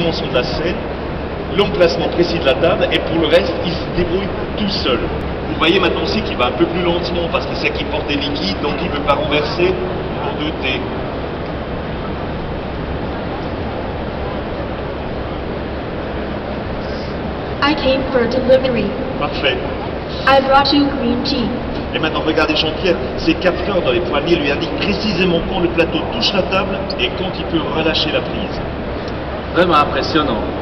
de la scène, l'emplacement précis de la table, et pour le reste, il se débrouille tout seul. Vous voyez maintenant aussi qu'il va un peu plus lentement parce que c'est qui porte des liquides, donc il ne veut pas renverser pour deux thé. I came for delivery. Parfait. I brought you green tea. Et maintenant, regardez Jean-Pierre, ces capteurs dans les poignées lui indiquent précisément quand le plateau touche la table et quand il peut relâcher la prise. Vraiment impressionnant.